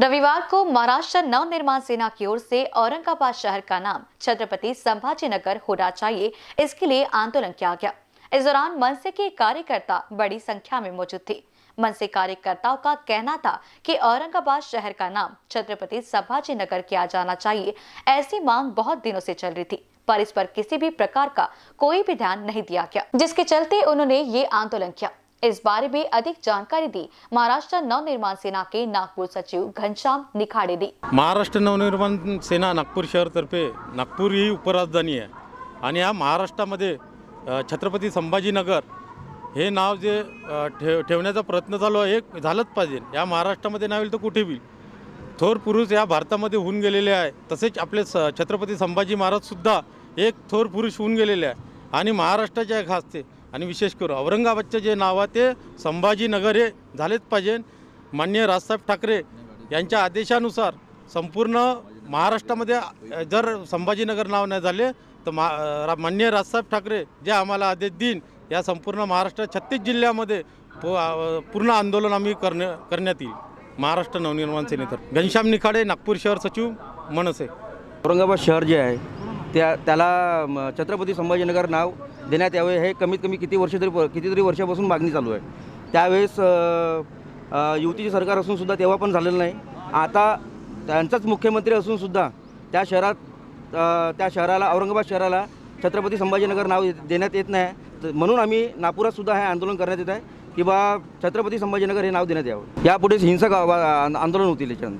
रविवार को महाराष्ट्र नवनिर्माण सेना की ओर से औरंगाबाद शहर का नाम छत्रपति संभाजी नगर होना चाहिए। इसके लिए आंदोलन किया गया। इस दौरान मनसे के कार्यकर्ता बड़ी संख्या में मौजूद थे। मनसे कार्यकर्ताओं का कहना था कि औरंगाबाद शहर का नाम छत्रपति संभाजी नगर किया जाना चाहिए। ऐसी मांग बहुत दिनों से चल रही थी, पर इस पर किसी भी प्रकार का कोई भी ध्यान नहीं दिया गया। जिसके चलते उन्होंने ये आंदोलन किया। इस बारे में अधिक जानकारी दी महाराष्ट्र नवनिर्माण सेना के नागपुर सचिव घनश्याम निखाडे दी। महाराष्ट्र नवनिर्माण सेना नागपूर शहरतर्फे नागपूर ही उपराजधानी आहे. आणि या महाराष्ट्रामध्ये छत्रपती संभाजीनगर हे नाव जे ठेव ठेवण्याचा प्रयत्न चालू आहे हे झालंच पाहिजे. या महाराष्ट्रामध्ये नाव येईल तर कुठे होईल थोर पुरुष या भारतामध्ये होऊन गेलेले आहे. तसेच आपले स छत्रपती संभाजी महाराजसुद्धा एक थोर पुरुष होऊन गेलेले आहे. आणि महाराष्ट्राचे एक ते आणि विशेष करून औरंगाबादचे जे नाव आहे ते संभाजीनगर हे झालेच पाहिजे. माननीय राजसाहेब ठाकरे यांच्या आदेशानुसार संपूर्ण महाराष्ट्रामध्ये जर संभाजीनगर नाव नाही झाले तर मा रा- माननीय राजसाहेब ठाकरे जे आम्हाला आदेश देईन या संपूर्ण महाराष्ट्र छत्तीस जिल्ह्यामध्ये पूर्ण आंदोलन आम्ही करण्या करण्यात येईल. महाराष्ट्र नवनिर्माण सेनेतर्फे. घनश्याम निखाडे नागपूर शहर सचिव मनसे. औरंगाबाद शहर जे आहे त्या त्याला छत्रपती संभाजीनगर नाव देण्यात यावे. हे कमीत कमी किती वर्ष तरी कितीतरी वर्षापासून मागणी चालू आहे. त्यावेळेस युतीचे सरकार असूनसुद्धा तेव्हा पण झालेलं नाही. आता त्यांचाच मुख्यमंत्री असूनसुद्धा त्या शहरात त्या शहराला औरंगाबाद शहराला छत्रपती संभाजीनगर नाव देण्यात येत नाही. तर म्हणून आम्ही नागपुरातसुद्धा हे आंदोलन करण्यात येत आहे. की बा छत्रपती संभाजीनगर हे नाव देण्यात यावं. यापुढेच हिंसक आंदोलन होतील याच्यानंतर.